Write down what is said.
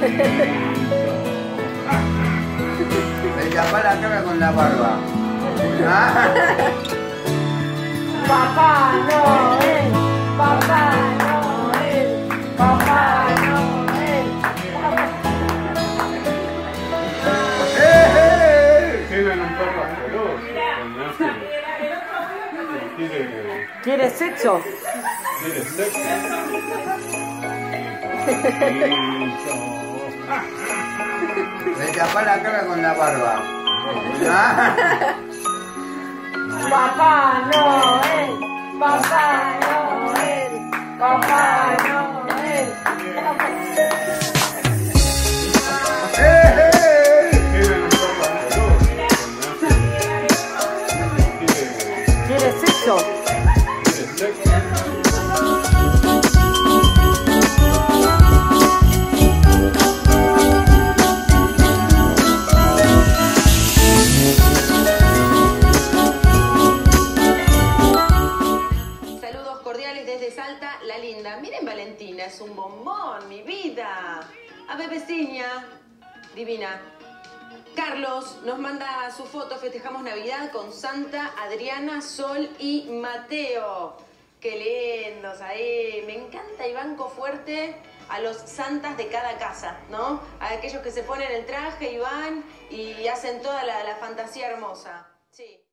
Me tapa la cara con la barba. Ah. Papá Noel, Papá Noel, Papá Noel. Un perro feroz. Quiere, ¿Quieres sexo? quiere sexo. Me tapa la cara con la barba. Papá Noel, Papá Noel, Papá Noel. ¿Quieres sexo? Desde Salta, la linda. Miren Valentina, es un bombón, mi vida. A bebeciña, divina. Carlos nos manda su foto, festejamos Navidad con Santa, Adriana, Sol y Mateo. Qué lindos ahí. Me encanta y banco fuerte a los santas de cada casa, ¿no? A aquellos que se ponen el traje y van y hacen toda la, la fantasía hermosa. Sí.